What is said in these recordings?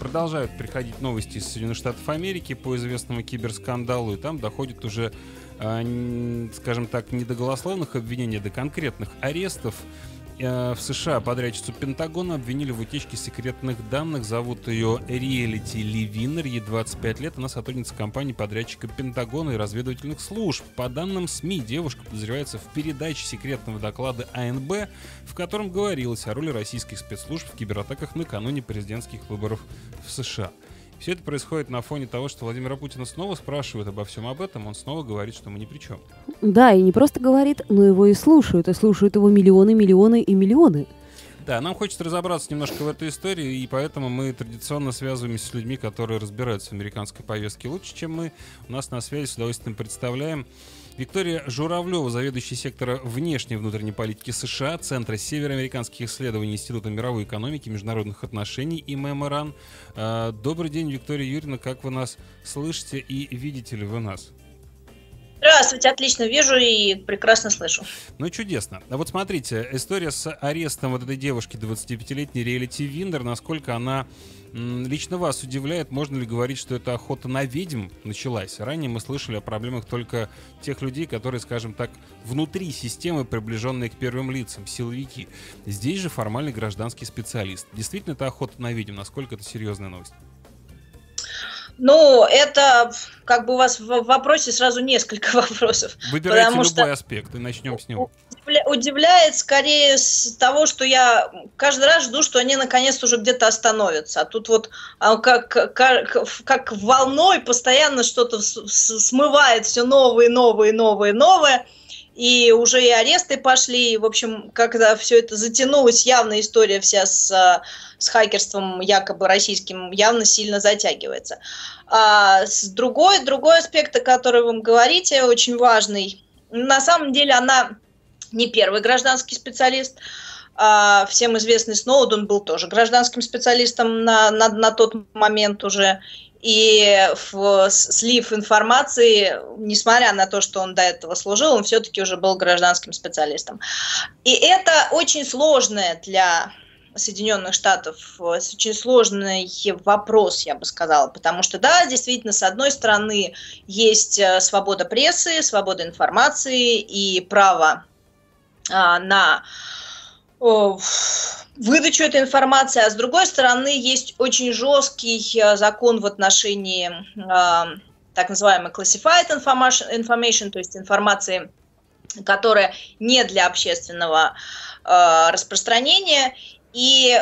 продолжают приходить новости из Соединенных Штатов Америки по известному киберскандалу, и там доходит уже, э, скажем так, не до голословных обвинений, а до конкретных арестов. Э, в США подрядчицу Пентагона обвинили в утечке секретных данных. Зовут ее Реалити Левинер, ей 25 лет. Она сотрудница компании подрядчика Пентагона и разведывательных служб. По данным СМИ, девушка подозревается в передаче секретного доклада АНБ, в котором говорилось о роли российских спецслужб в кибератаках накануне президентских выборов в США. Все это происходит на фоне того, что Владимира Путина снова спрашивают обо всем об этом, он снова говорит, что мы ни при чем. Да, и не просто говорит, но его и слушают, и слушают его миллионы, миллионы и миллионы. Да, нам хочется разобраться немножко в этой истории, и поэтому мы традиционно связываемся с людьми, которые разбираются в американской повестке лучше, чем мы. У нас на связи с удовольствием представляем Виктория Журавлева, заведующая сектора внешней и внутренней политики США, Центра североамериканских исследований Института мировой экономики и международных отношений и ММРАН. А, добрый день, Виктория Юрьевна, как вы нас слышите и видите ли вы нас? Здравствуйте, отлично вижу и прекрасно слышу. Ну, чудесно. А вот смотрите, история с арестом вот этой девушки 25-летней Реалити Виндер, насколько она лично вас удивляет, можно ли говорить, что эта охота на ведьм началась? Ранее мы слышали о проблемах только тех людей, которые, скажем так, внутри системы, приближенные к первым лицам, силовики. Здесь же формальный гражданский специалист. Действительно, это охота на ведьм? Насколько это серьезная новость? Ну, это как бы у вас в вопросе сразу несколько вопросов. Выбирайте любой что аспект и начнем с него. Удивляет скорее с того, что я каждый раз жду, что они наконец уже где-то остановятся. А тут вот а, как, как, как волной постоянно что-то смывает все новые, новые, новые, новые и уже и аресты пошли, и, в общем, когда все это затянулось, явно история вся с, с хакерством якобы российским явно сильно затягивается. А с другой, другой аспект, о котором вы говорите, очень важный, на самом деле она не первый гражданский специалист, а, всем известный Сноуден был тоже гражданским специалистом на, на, на тот момент уже и в слив информации, несмотря на то, что он до этого служил, он все-таки уже был гражданским специалистом. И это очень сложное для Соединенных Штатов очень сложный вопрос, я бы сказала, потому что, да, действительно, с одной стороны, есть э, свобода прессы, свобода информации и право а, на выдачу этой информации, а с другой стороны есть очень жесткий э, закон в отношении э, так называемой classified information, то есть информации, которая не для общественного э, распространения, и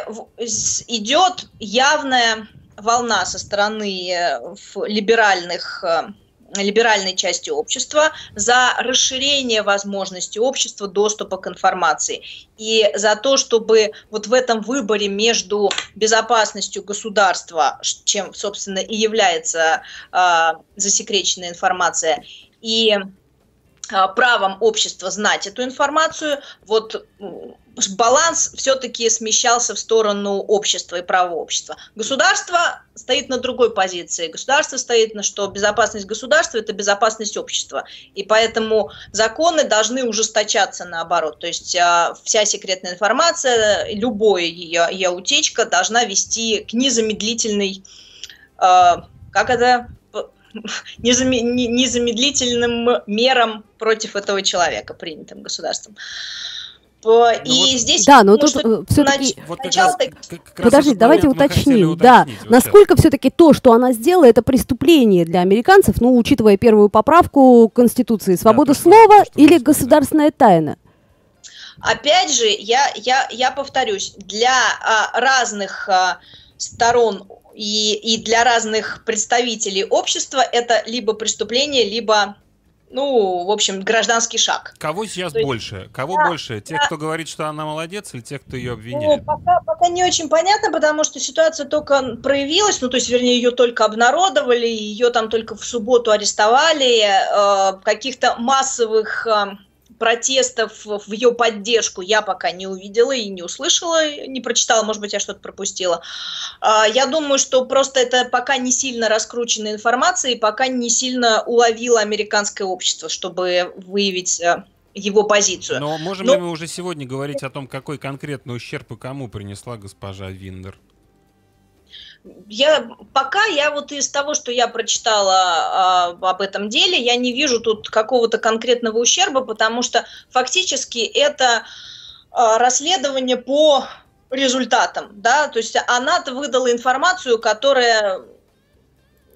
идет явная волна со стороны э, либеральных э, либеральной части общества, за расширение возможности общества доступа к информации и за то, чтобы вот в этом выборе между безопасностью государства, чем, собственно, и является э, засекреченная информация, и э, правом общества знать эту информацию, вот баланс все-таки смещался в сторону общества и права общества. Государство стоит на другой позиции. Государство стоит на что безопасность государства – это безопасность общества. И поэтому законы должны ужесточаться наоборот. То есть а, вся секретная информация, любая ее, ее утечка должна вести к незамедлительной, а, как это, незамедлительным мерам против этого человека, принятым государством. Ну и вот, здесь... Да, но тут э, все-таки... Вот начало... Подожди, давайте уточним. Да, вот насколько все-таки то, что она сделала, это преступление для американцев, ну, учитывая первую поправку Конституции, свобода да, слова что, или государственная тайна? Опять же, я, я, я повторюсь, для а, разных а, сторон и, и для разных представителей общества это либо преступление, либо ну, в общем, гражданский шаг. Кого сейчас То больше? Есть, Кого да, больше? Тех, да. кто говорит, что она молодец, или тех, кто ее обвиняет? Ну, пока, пока не очень понятно, потому что ситуация только проявилась, ну, то есть, вернее, ее только обнародовали, ее там только в субботу арестовали, э, каких-то массовых... Э, протестов в ее поддержку я пока не увидела и не услышала, не прочитала, может быть, я что-то пропустила. А, я думаю, что просто это пока не сильно раскрученная информация и пока не сильно уловило американское общество, чтобы выявить э, его позицию. Но можем Но... ли мы уже сегодня говорить о том, какой конкретный ущерб и кому принесла госпожа Виндер? Я пока я вот из того, что я прочитала а, об этом деле, я не вижу тут какого-то конкретного ущерба, потому что фактически это а, расследование по результатам, да, то есть она-то выдала информацию, которая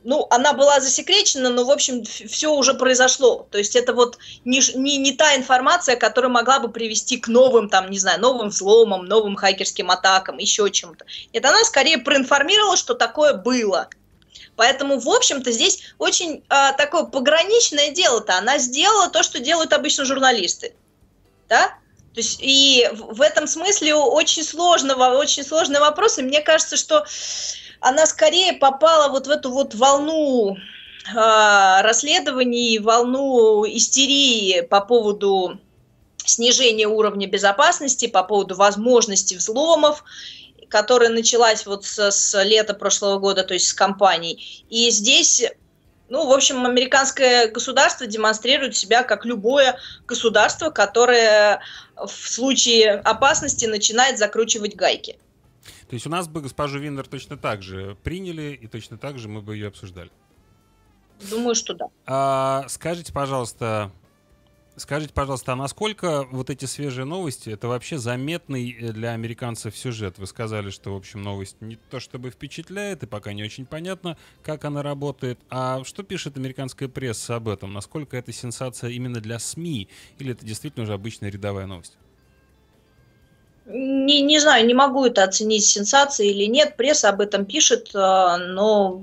ну, она была засекречена, но, в общем, все уже произошло. То есть это вот не, не, не та информация, которая могла бы привести к новым, там, не знаю, новым взломам, новым хакерским атакам, еще чему-то. Это она скорее проинформировала, что такое было. Поэтому, в общем-то, здесь очень а, такое пограничное дело-то. Она сделала то, что делают обычно журналисты. Да? То есть и в этом смысле очень сложного, очень сложный вопрос. И мне кажется, что она скорее попала вот в эту вот волну э, расследований, волну истерии по поводу снижения уровня безопасности, по поводу возможности взломов, которая началась вот с, с лета прошлого года, то есть с кампаний. И здесь ну, в общем, американское государство демонстрирует себя как любое государство, которое в случае опасности начинает закручивать гайки. То есть у нас бы госпожу Виннер точно так же приняли, и точно так же мы бы ее обсуждали. Думаю, что да. А, скажите, пожалуйста, скажите, пожалуйста, а насколько вот эти свежие новости, это вообще заметный э, для американцев сюжет? Вы сказали, что, в общем, новость не то чтобы впечатляет, и пока не очень понятно, как она работает. А что пишет американская пресса об этом? Насколько это сенсация именно для СМИ? Или это действительно уже обычная рядовая новость? Не, не знаю, не могу это оценить, сенсация или нет. Пресса об этом пишет, э, но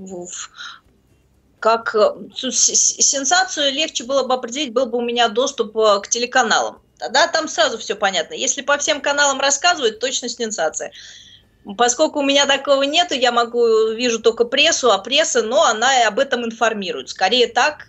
как э, сенсацию легче было бы определить, был бы у меня доступ э, к телеканалам. Тогда там сразу все понятно. Если по всем каналам рассказывают, точно сенсация. Поскольку у меня такого нету, я могу вижу только прессу, а пресса, но она об этом информирует. Скорее так,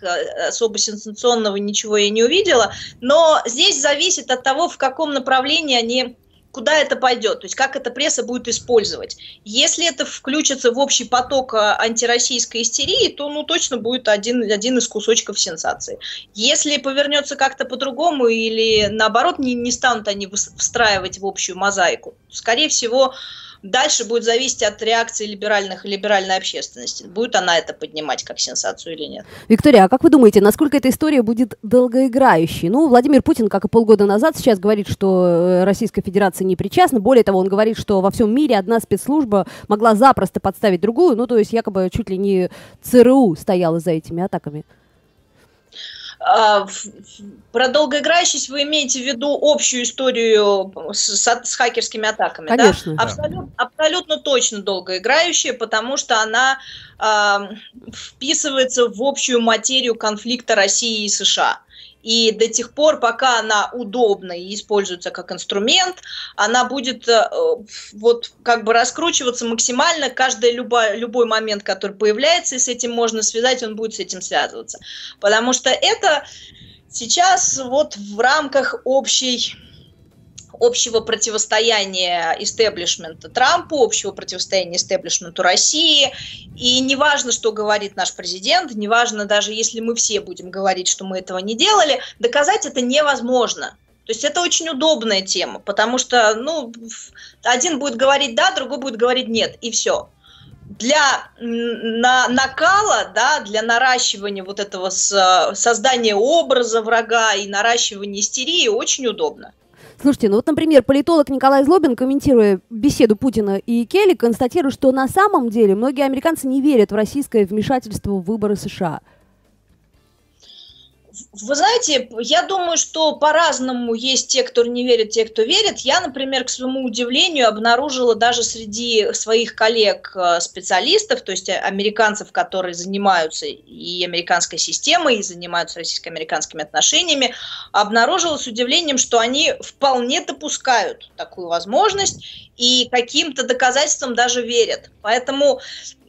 особо сенсационного ничего я не увидела. Но здесь зависит от того, в каком направлении они куда это пойдет, то есть как эта пресса будет использовать. Если это включится в общий поток а, антироссийской истерии, то ну точно будет один, один из кусочков сенсации. Если повернется как-то по-другому или наоборот не, не станут они встраивать в общую мозаику, скорее всего, Дальше будет зависеть от реакции либеральных и либеральной общественности. Будет она это поднимать как сенсацию или нет. Виктория, а как вы думаете, насколько эта история будет долгоиграющей? Ну, Владимир Путин, как и полгода назад, сейчас говорит, что э, Российская Федерация не причастна. Более того, он говорит, что во всем мире одна спецслужба могла запросто подставить другую. Ну, то есть якобы чуть ли не ЦРУ стояла за этими атаками. А, про долгоиграющесть вы имеете в виду общую историю с, с, хакерскими атаками, Конечно. да? Абсолютно, абсолютно точно долгоиграющая, потому что она э, вписывается в общую материю конфликта России и США. И до тех пор, пока она удобна и используется как инструмент, она будет э, вот как бы раскручиваться максимально. Каждый любой, любой момент, который появляется, и с этим можно связать, он будет с этим связываться. Потому что это сейчас вот в рамках общей общего противостояния истеблишмента Трампу, общего противостояния истеблишменту России. И неважно, что говорит наш президент, неважно даже если мы все будем говорить, что мы этого не делали, доказать это невозможно. То есть это очень удобная тема, потому что, ну, один будет говорить да, другой будет говорить нет, и все. Для на, накала, да, для наращивания вот этого с, создания образа врага и наращивания истерии очень удобно. Слушайте, ну вот, например, политолог Николай Злобин, комментируя беседу Путина и Келли, констатирует, что на самом деле многие американцы не верят в российское вмешательство в выборы США. Вы знаете, я думаю, что по-разному есть те, кто не верит, те, кто верит. Я, например, к своему удивлению обнаружила даже среди своих коллег-специалистов, э, то есть американцев, которые занимаются и американской системой, и занимаются российско-американскими отношениями, обнаружила с удивлением, что они вполне допускают такую возможность и каким-то доказательствам даже верят. Поэтому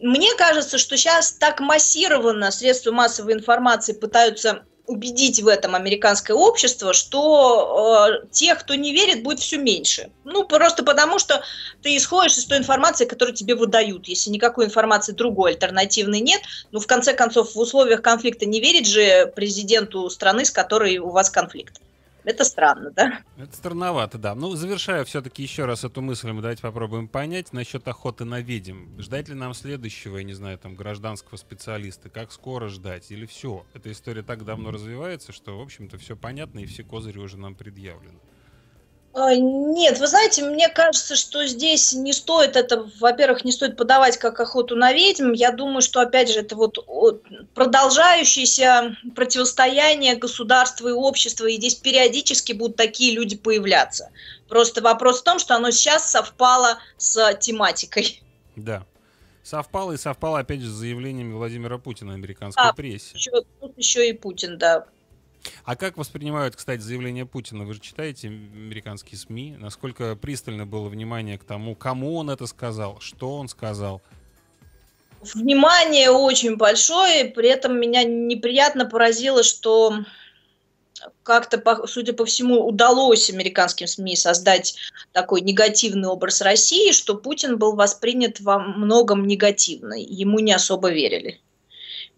мне кажется, что сейчас так массированно средства массовой информации пытаются убедить в этом американское общество, что э, тех, кто не верит, будет все меньше. Ну, просто потому, что ты исходишь из той информации, которую тебе выдают. Если никакой информации другой, альтернативной нет, ну, в конце концов, в условиях конфликта не верить же президенту страны, с которой у вас конфликт. Это странно, да? Это странновато, да. Ну, завершая все-таки еще раз эту мысль, мы давайте попробуем понять насчет охоты на ведьм. Ждать ли нам следующего, я не знаю, там, гражданского специалиста? Как скоро ждать? Или все? Эта история так давно развивается, что, в общем-то, все понятно, и все козыри уже нам предъявлены. А, нет, вы знаете, мне кажется, что здесь не стоит это, во-первых, не стоит подавать как охоту на ведьм. Я думаю, что, опять же, это вот продолжающееся противостояние государства и общества, и здесь периодически будут такие люди появляться. Просто вопрос в том, что оно сейчас совпало с тематикой. Да. Совпало и совпало, опять же, с заявлениями Владимира Путина американской а, прессе. Еще, тут еще и Путин, да, а как воспринимают, кстати, заявление Путина? Вы же читаете американские СМИ? Насколько пристально было внимание к тому, кому он это сказал, что он сказал? Внимание очень большое, при этом меня неприятно поразило, что как-то, судя по всему, удалось американским СМИ создать такой негативный образ России, что Путин был воспринят во многом негативно, ему не особо верили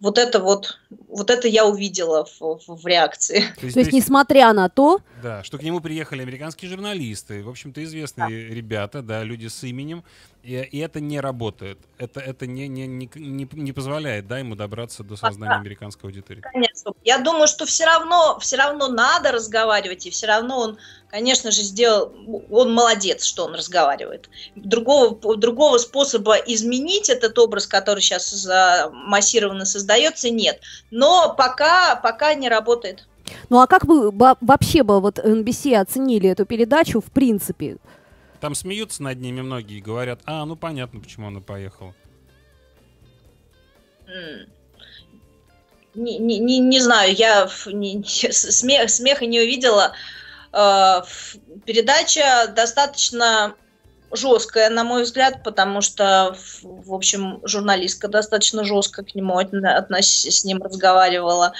вот это вот, вот это я увидела в, в, в реакции. То есть, то есть, несмотря на то... Да, что к нему приехали американские журналисты, в общем-то, известные да. ребята, да, люди с именем, и, и это не работает. Это, это не, не, не, не, не позволяет, да, ему добраться до сознания а, американской аудитории. Конечно. Я думаю, что все равно, все равно надо разговаривать, и все равно он, конечно же, сделал, он молодец, что он разговаривает. Другого, другого способа изменить этот образ, который сейчас массированно создается, нет. Но пока, пока не работает. Ну а как бы вообще бы вот NBC оценили эту передачу в принципе? Там смеются над ними многие и говорят, а, ну понятно, почему она поехала. Не, не, не, знаю, я не, смех, смеха не увидела. Э, передача достаточно жесткая, на мой взгляд, потому что, в общем, журналистка достаточно жестко к нему относилась, с ним разговаривала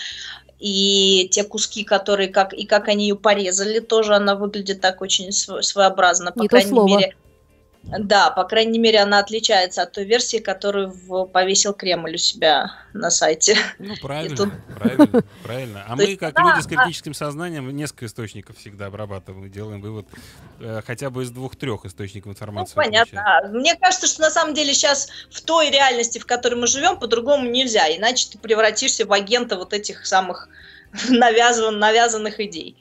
и те куски, которые как и как они ее порезали, тоже она выглядит так очень своеобразно, по Не крайней мере. Да, по крайней мере, она отличается от той версии, которую повесил Кремль у себя на сайте. Ну, правильно, тут... правильно, правильно. А мы, как люди с критическим сознанием, несколько источников всегда обрабатываем и делаем вывод э, хотя бы из двух-трех источников информации. Ну, понятно. Мне кажется, что на самом деле сейчас в той реальности, в которой мы живем, по-другому нельзя, иначе ты превратишься в агента вот этих самых навязан, навязанных идей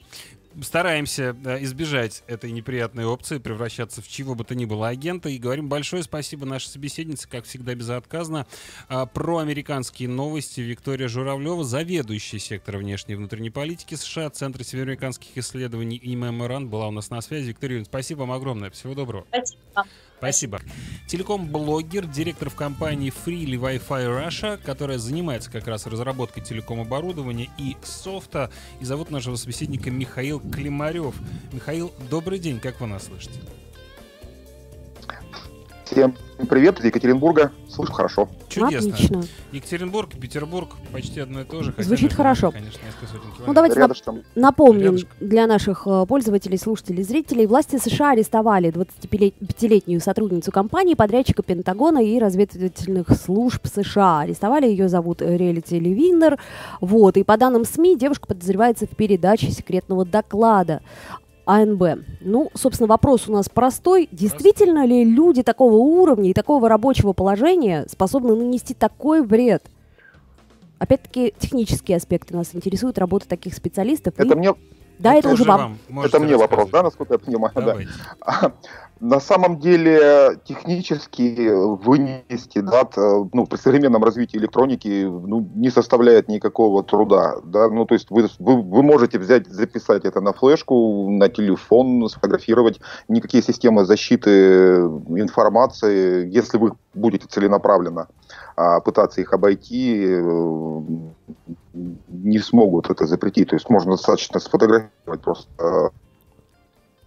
стараемся избежать этой неприятной опции, превращаться в чего бы то ни было агента. И говорим большое спасибо нашей собеседнице, как всегда, безотказно, а, про американские новости Виктория Журавлева, заведующая сектора внешней и внутренней политики США, Центра североамериканских исследований и Меморан была у нас на связи. Виктория, спасибо вам огромное. Всего доброго. Спасибо. Спасибо. Телеком-блогер, директор в компании Freely Wi-Fi Russia, которая занимается как раз разработкой телеком-оборудования и софта. И зовут нашего собеседника Михаил Климарев. Михаил, добрый день, как вы нас слышите? Всем привет из Екатеринбурга. Слышу хорошо. Чудесно. Отлично. Екатеринбург, Петербург почти одно и то же. Звучит хорошо. Конечно, ну давайте нап- напомним Рядышком. для наших э, пользователей, слушателей, зрителей. Власти США арестовали 25-летнюю сотрудницу компании, подрядчика Пентагона и разведывательных служб США. Арестовали ее, зовут Реалити Левинер. Вот. И по данным СМИ, девушка подозревается в передаче секретного доклада. АНБ. Ну, собственно, вопрос у нас простой. Действительно ли люди такого уровня и такого рабочего положения способны нанести такой вред? Опять-таки, технические аспекты нас интересуют, работа таких специалистов. Это и... мне... Да, это, это уже вам. вам это мне вопрос, да, насколько я понимаю. Давайте. Да. На самом деле технически вынести да, ну, при современном развитии электроники ну, не составляет никакого труда. Да? Ну, то есть вы, вы, вы можете взять, записать это на флешку, на телефон, сфотографировать. Никакие системы защиты информации, если вы будете целенаправленно а, пытаться их обойти, э, не смогут это запретить. То есть можно достаточно сфотографировать просто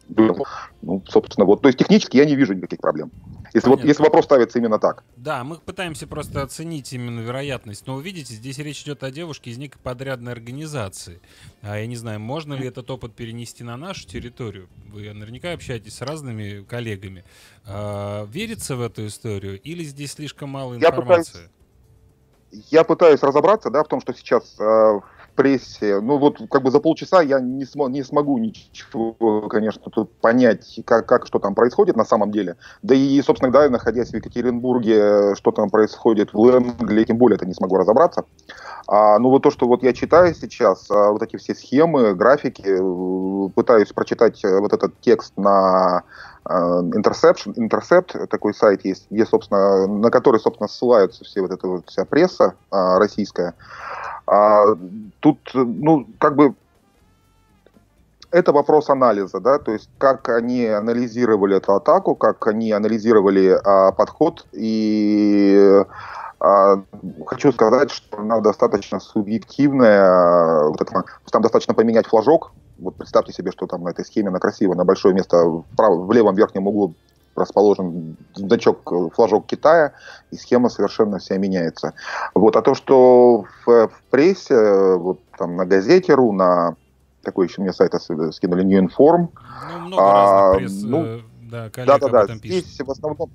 ну, собственно, вот. То есть технически я не вижу никаких проблем. Если, вот, если вопрос ставится именно так. Да, мы пытаемся просто оценить именно вероятность. Но вы видите, здесь речь идет о девушке из некой подрядной организации. А я не знаю, можно ли этот опыт перенести на нашу территорию. Вы наверняка общаетесь с разными коллегами. А, верится в эту историю или здесь слишком мало информации? Я пытаюсь, я пытаюсь разобраться да, в том, что сейчас э, прессе, ну вот как бы за полчаса я не, см не смогу ничего, конечно, тут понять, как, как что там происходит на самом деле. Да и, собственно говоря, находясь в Екатеринбурге, что там происходит в Ленгле, тем более это не смогу разобраться. А, ну вот то, что вот я читаю сейчас, а, вот эти все схемы, графики, пытаюсь прочитать э, вот этот текст на Interception, Intercept, такой сайт есть, где, собственно, на который, собственно, ссылаются все вот эта вот вся пресса а, российская. А, тут, ну, как бы это вопрос анализа, да, то есть как они анализировали эту атаку, как они анализировали а, подход, и а, хочу сказать, что она достаточно субъективная, вот это, там достаточно поменять флажок, вот представьте себе, что там на этой схеме на красиво, на большое место в, прав, в левом верхнем углу расположен значок, флажок Китая, и схема совершенно вся меняется. Вот, а то, что в, в прессе, вот там на газете РУ, на такой еще мне сайт скинули Inform. Ну, много а, разных пресс, ну, э, да, да, да, да. Здесь пишет. в основном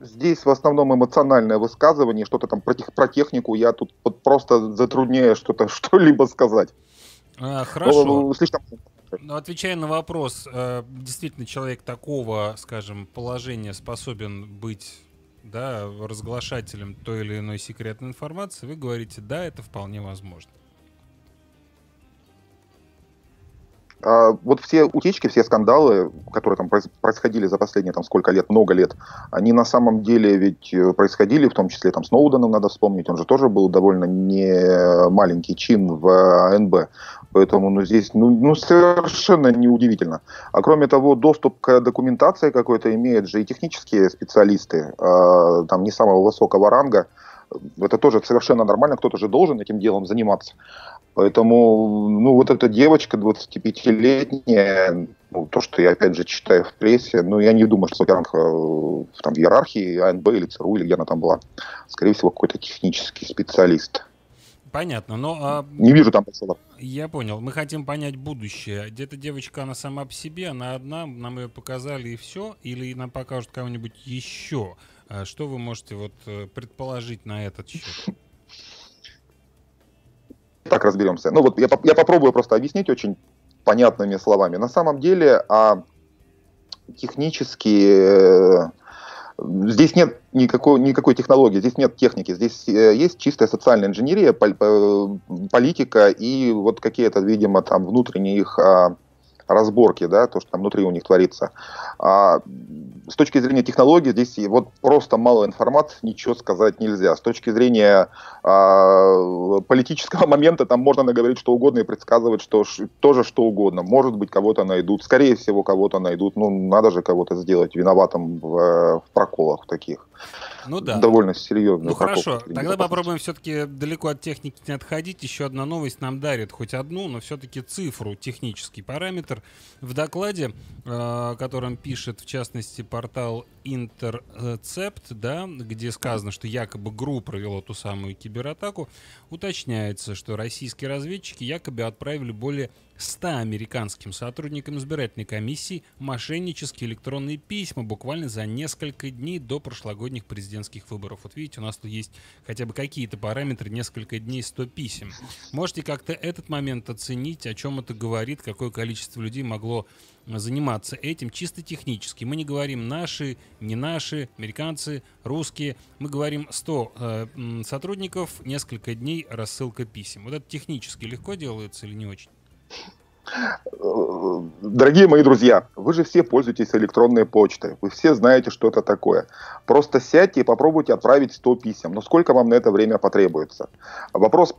Здесь в основном эмоциональное высказывание, что-то там про, тех, про технику, я тут вот просто затрудняю что-то что-либо сказать. А, хорошо. Слишком... Ну, отвечая на вопрос, э, действительно человек такого, скажем, положения способен быть да, разглашателем той или иной секретной информации, вы говорите, да, это вполне возможно. Вот все утечки, все скандалы, которые там происходили за последние там сколько лет, много лет, они на самом деле ведь э, происходили, в том числе там Сноуденом надо вспомнить, он же тоже был довольно не маленький чин в АНБ. Поэтому ну, здесь ну, ну, совершенно неудивительно. А кроме того, доступ к документации какой-то имеют же и технические специалисты, э, там не самого высокого ранга. Это тоже совершенно нормально, кто-то же должен этим делом заниматься. Поэтому, ну, вот эта девочка 25-летняя, ну, то, что я, опять же, читаю в прессе, ну, я не думаю, что ранг в там, иерархии АНБ или ЦРУ, или где она там была. Скорее всего, какой-то технический специалист. Понятно, но... А... Не вижу там большого. Я понял. Мы хотим понять будущее. Где-то девочка, она сама по себе, она одна, нам ее показали и все, или нам покажут кого-нибудь еще? А что вы можете вот э, предположить на этот счет? Так разберемся. Ну вот я, я попробую просто объяснить очень понятными словами. На самом деле, а, технически э, Здесь нет никакой, никакой технологии, здесь нет техники, здесь э, есть чистая социальная инженерия, политика и вот какие-то, видимо, там внутренние их а, разборки, да, то, что там внутри у них творится. А с точки зрения технологий здесь вот просто мало информации, ничего сказать нельзя. С точки зрения а, политического момента там можно наговорить что угодно и предсказывать, что тоже что угодно. Может быть, кого-то найдут, скорее всего, кого-то найдут. Ну, надо же кого-то сделать виноватым в, в проколах таких ну, да. довольно серьезную. Ну хорошо, тогда попробуем все-таки далеко от техники не отходить. Еще одна новость нам дарит хоть одну, но все-таки цифру, технический параметр. В докладе, э, о котором пишет в частности портал Intercept, да, где сказано, что якобы ГРУ провело ту самую кибератаку, уточняется, что российские разведчики якобы отправили более 100 американским сотрудникам избирательной комиссии мошеннические электронные письма буквально за несколько дней до прошлогодних президентских выборов. Вот видите, у нас тут есть хотя бы какие-то параметры, несколько дней 100 писем. Можете как-то этот момент оценить, о чем это говорит, какое количество людей могло заниматься этим чисто технически. Мы не говорим наши, не наши, американцы, русские. Мы говорим 100 э, сотрудников, несколько дней рассылка писем. Вот это технически легко делается или не очень? Дорогие мои друзья, вы же все пользуетесь электронной почтой, вы все знаете, что это такое. Просто сядьте и попробуйте отправить 100 писем. Но сколько вам на это время потребуется? Вопрос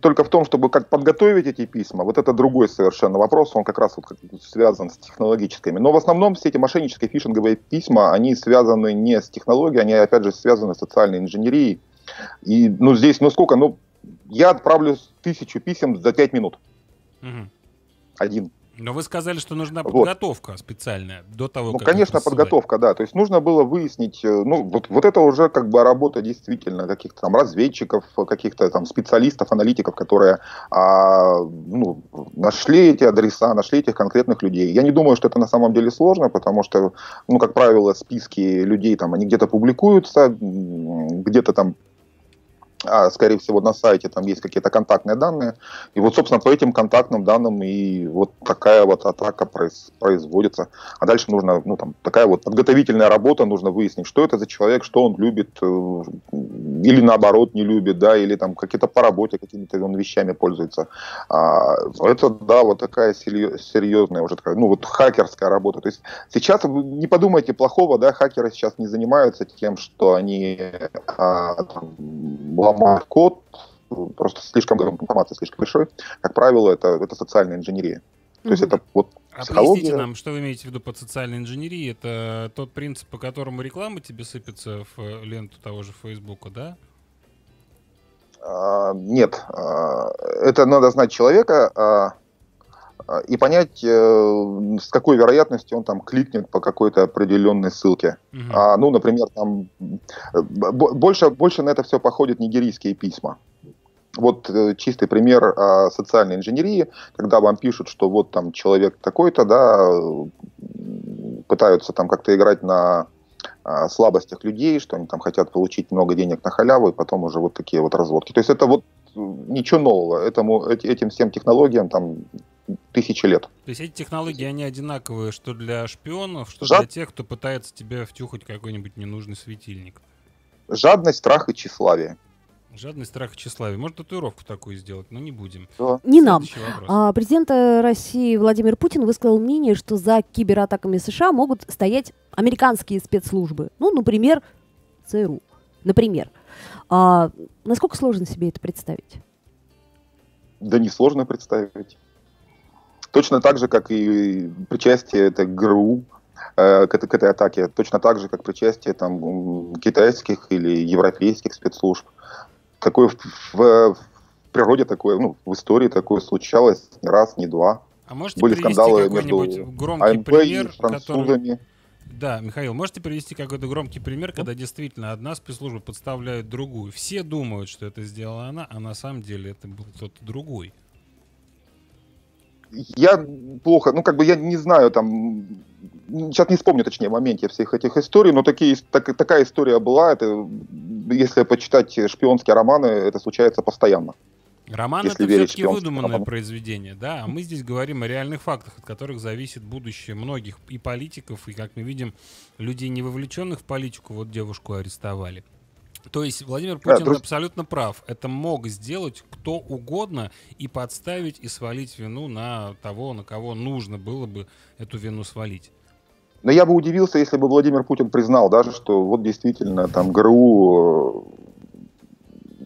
только в том, чтобы как подготовить эти письма. Вот это другой совершенно вопрос, он как раз вот связан с технологическими. Но в основном все эти мошеннические фишинговые письма, они связаны не с технологией, они опять же связаны с социальной инженерией. И ну здесь, ну сколько, ну я отправлю тысячу писем за 5 минут. Угу. Один. Но вы сказали, что нужна подготовка вот. специальная до того, ну, как... Ну, конечно, подготовка, да. То есть нужно было выяснить, э, ну, вот, вот это уже как бы работа действительно каких-то там разведчиков, каких-то там специалистов, аналитиков, которые а, ну, нашли эти адреса, нашли этих конкретных людей. Я не думаю, что это на самом деле сложно, потому что, ну, как правило, списки людей там, они где-то публикуются, где-то там а, скорее всего, на сайте там есть какие-то контактные данные. И вот, собственно, по этим контактным данным и вот такая вот атака произ, производится. А дальше нужно, ну, там, такая вот подготовительная работа, нужно выяснить, что это за человек, что он любит, э, или наоборот не любит, да, или там какие-то по работе какими-то он вещами пользуется. А, это, да, вот такая серьезная уже такая, ну, вот хакерская работа. То есть сейчас не подумайте плохого, да, хакеры сейчас не занимаются тем, что они а, там, ломать код, просто слишком информация слишком большой. Как правило, это, это социальная инженерия. То есть это вот а психология. нам, что вы имеете в виду под социальной инженерией? Это тот принцип, по которому реклама тебе сыпется в ленту того же Фейсбука, да? А, нет. А, это надо знать человека, а, и понять, э, с какой вероятностью он там кликнет по какой-то определенной ссылке. Угу. А, ну, например, там больше, больше на это все походят нигерийские письма. Вот э, чистый пример а, социальной инженерии, когда вам пишут, что вот там человек такой-то, да, пытаются там как-то играть на а, слабостях людей, что они там хотят получить много денег на халяву, и потом уже вот такие вот разводки. То есть это вот ничего нового. Этому, этим всем технологиям там тысячи лет. То есть эти технологии, они одинаковые, что для шпионов, что Жад... для тех, кто пытается тебе втюхать какой-нибудь ненужный светильник. Жадность, страх и тщеславие. Жадность, страх и тщеславие. Может, татуировку такую сделать, но не будем. Да. Не нам. А, президент России Владимир Путин высказал мнение, что за кибератаками США могут стоять американские спецслужбы. Ну, например, ЦРУ. Например. А, насколько сложно себе это представить? Да несложно представить. Точно так же, как и причастие это ГРУ э, к, этой, к этой атаке, точно так же, как причастие там, китайских или европейских спецслужб. Такое в, в, в природе такое, ну, в истории такое случалось не раз, не два. А можете Были скандалы между громкий АМП пример, и французами. Который... Да, Михаил, можете привести какой-то громкий пример, когда действительно одна спецслужба подставляет другую? Все думают, что это сделала она, а на самом деле это был кто-то другой я плохо, ну как бы я не знаю там, сейчас не вспомню точнее в моменте всех этих историй, но такие, так, такая история была, это, если почитать шпионские романы, это случается постоянно. Роман это все-таки выдуманное роману. произведение, да, а мы здесь говорим о реальных фактах, от которых зависит будущее многих и политиков, и, как мы видим, людей, не вовлеченных в политику, вот девушку арестовали. То есть Владимир Путин да, друз... абсолютно прав. Это мог сделать кто угодно и подставить и свалить вину на того, на кого нужно было бы эту вину свалить. Но я бы удивился, если бы Владимир Путин признал даже, что вот действительно там ГРУ э,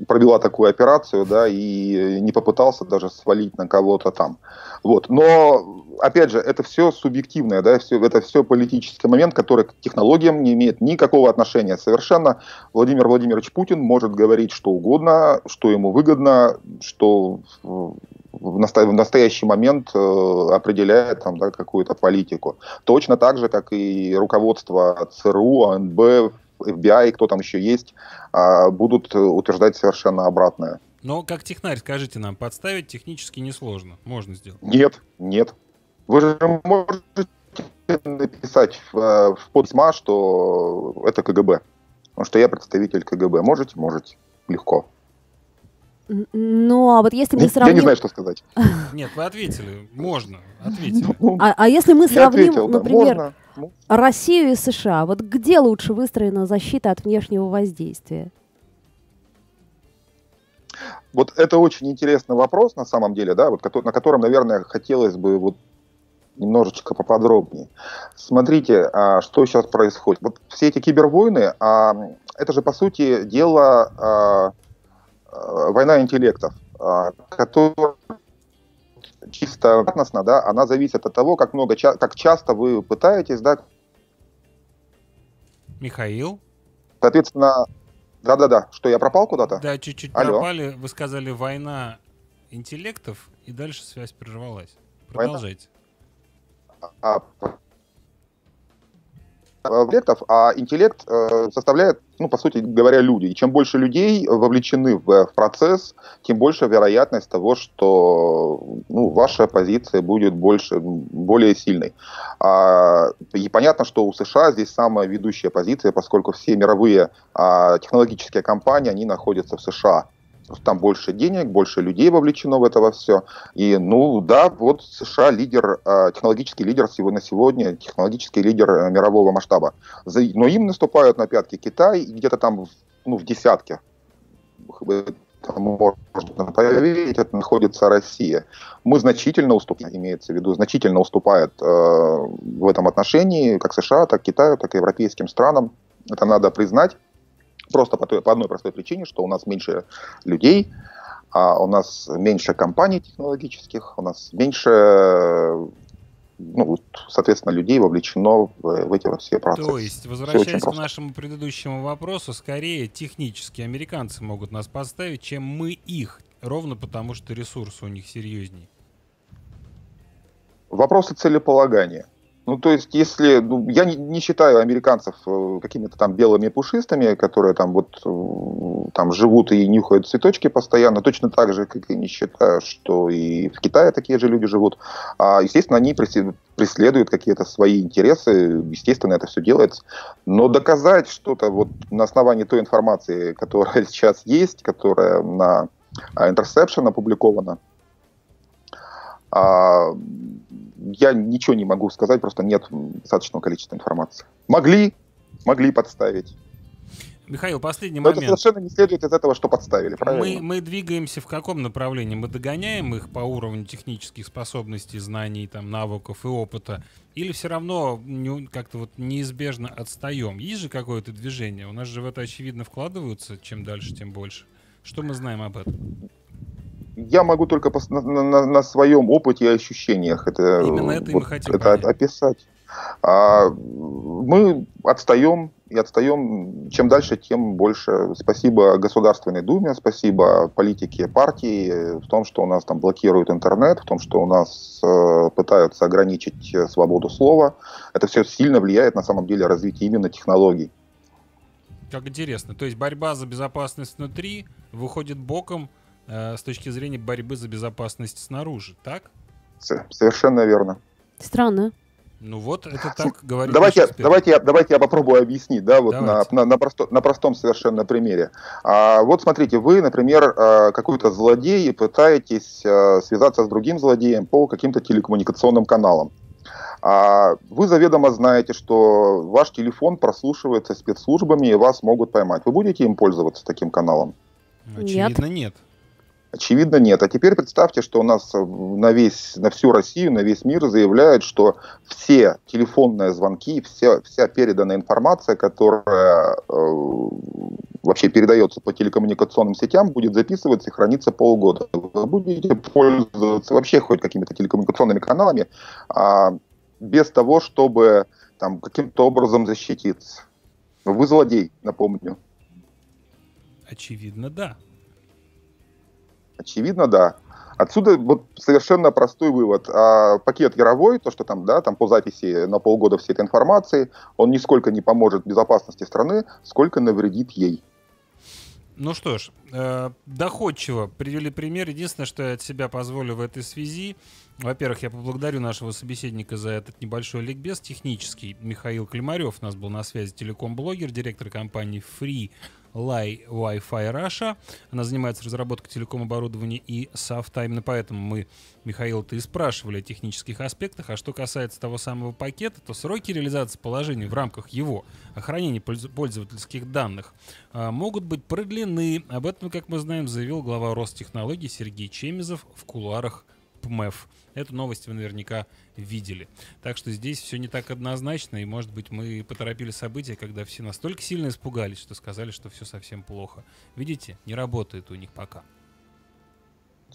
провела такую операцию, да, и не попытался даже свалить на кого-то там. Вот. Но опять же, это все субъективное, да, все, это все политический момент, который к технологиям не имеет никакого отношения совершенно. Владимир Владимирович Путин может говорить что угодно, что ему выгодно, что в, настоящий момент э, определяет там, да, какую-то политику. Точно так же, как и руководство ЦРУ, АНБ, FBI, кто там еще есть, э, будут утверждать совершенно обратное. Но как технарь, скажите нам, подставить технически несложно. Можно сделать? Нет, нет. Вы же можете написать в, э, в подсма, что это КГБ. Потому что я представитель КГБ. Можете? Можете. Легко. Ну, а вот если мы сравним... Я не знаю, что сказать. Нет, вы ответили. Можно. Ответили. Ну, а, а если мы сравним, ответил, например, да. Россию и США, вот где лучше выстроена защита от внешнего воздействия? Вот это очень интересный вопрос на самом деле, да, вот, на котором, наверное, хотелось бы вот немножечко поподробнее. Смотрите, а, что сейчас происходит. Вот все эти кибервойны, а, это же по сути дела а, война интеллектов, которая чисто относно, да, она зависит от того, как много, как часто вы пытаетесь, да. Михаил. Соответственно, да-да-да, что я пропал куда-то? Да, чуть-чуть Алло. пропали. Вы сказали война интеллектов, и дальше связь прервалась. Продолжайте. Война? А, объектов, а интеллект э, составляет, ну, по сути говоря, люди. И чем больше людей вовлечены в процесс, тем больше вероятность того, что ну, ваша позиция будет больше, более сильной. А, и понятно, что у США здесь самая ведущая позиция, поскольку все мировые а, технологические компании, они находятся в США там больше денег, больше людей вовлечено в это во все. И, ну, да, вот США лидер, а, технологический лидер всего на сегодня, технологический лидер э, мирового масштаба. Но им наступают на пятки Китай, и где-то там, ну, в десятке можно поверить, это находится Россия. Мы значительно уступаем, имеется в виду, значительно уступает э, в этом отношении как США, так Китаю, так и европейским странам. Это надо признать. Просто по, той, по одной простой причине, что у нас меньше людей, а у нас меньше компаний технологических, у нас меньше, ну, соответственно, людей вовлечено в, в эти все процессы. То есть, возвращаясь к нашему предыдущему вопросу, скорее технически американцы могут нас поставить, чем мы их, ровно потому что ресурсы у них серьезнее. Вопросы целеполагания. Ну, то есть, если... Ну, я не, не считаю американцев э, какими-то там белыми пушистыми, которые там вот э, там живут и нюхают цветочки постоянно, точно так же, как и не считаю, что и в Китае такие же люди живут. А, естественно, они преследуют какие-то свои интересы, естественно, это все делается. Но доказать что-то вот на основании той информации, которая сейчас есть, которая на Interception опубликована, а, я ничего не могу сказать, просто нет достаточного количества информации. Могли, могли подставить. Михаил, последний Но момент. это совершенно не следует из этого, что подставили, правильно? Мы, мы двигаемся в каком направлении? Мы догоняем их по уровню технических способностей, знаний, там, навыков и опыта? Или все равно как-то вот неизбежно отстаем? Есть же какое-то движение? У нас же в это очевидно вкладываются, чем дальше, тем больше. Что мы знаем об этом? Я могу только на, на, на своем опыте и ощущениях это, Именно это, вот, мы это описать. А, мы отстаем и отстаем. Чем дальше, тем больше. Спасибо Государственной Думе, спасибо политике партии в том, что у нас там блокируют интернет, в том, что у нас э, пытаются ограничить свободу слова. Это все сильно влияет на самом деле развитие именно технологий. Как интересно. То есть борьба за безопасность внутри выходит боком Э, с точки зрения борьбы за безопасность снаружи, так? Совершенно верно. Странно. Ну вот, это так говорит. Давайте, давайте, я, давайте я попробую объяснить, да, вот на, на, на, просто, на простом совершенно примере. А, вот смотрите, вы, например, а, какой-то злодей пытаетесь а, связаться с другим злодеем по каким-то телекоммуникационным каналам. А, вы заведомо знаете, что ваш телефон прослушивается спецслужбами и вас могут поймать. Вы будете им пользоваться таким каналом? Очевидно, нет. нет. Очевидно, нет. А теперь представьте, что у нас на, весь, на всю Россию, на весь мир заявляют, что все телефонные звонки, вся, вся переданная информация, которая э, вообще передается по телекоммуникационным сетям, будет записываться и храниться полгода. Вы будете пользоваться вообще хоть какими-то телекоммуникационными каналами а, без того, чтобы там каким-то образом защититься. Вы злодей, напомню. Очевидно, да. Очевидно, да. Отсюда вот совершенно простой вывод. А пакет Яровой, то, что там, да, там по записи на полгода всей этой информации, он нисколько не поможет безопасности страны, сколько навредит ей. Ну что ж, э, доходчиво привели пример. Единственное, что я от себя позволю в этой связи, во-первых, я поблагодарю нашего собеседника за этот небольшой ликбез технический. Михаил Климарев у нас был на связи, телеком-блогер, директор компании Free Lai Wi-Fi Russia. Она занимается разработкой телеком-оборудования и софта. Именно поэтому мы, Михаил, ты спрашивали о технических аспектах. А что касается того самого пакета, то сроки реализации положений в рамках его охранения пользовательских данных а, могут быть продлены. Об этом, как мы знаем, заявил глава Ростехнологий Сергей Чемизов в кулуарах ПМЭФ. Эту новость вы наверняка видели. Так что здесь все не так однозначно, и, может быть, мы поторопили события, когда все настолько сильно испугались, что сказали, что все совсем плохо. Видите, не работает у них пока.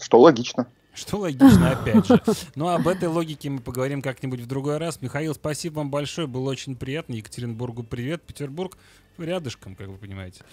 Что логично. Что логично, опять же. Но об этой логике мы поговорим как-нибудь в другой раз. Михаил, спасибо вам большое, было очень приятно. Екатеринбургу привет. Петербург рядышком, как вы понимаете.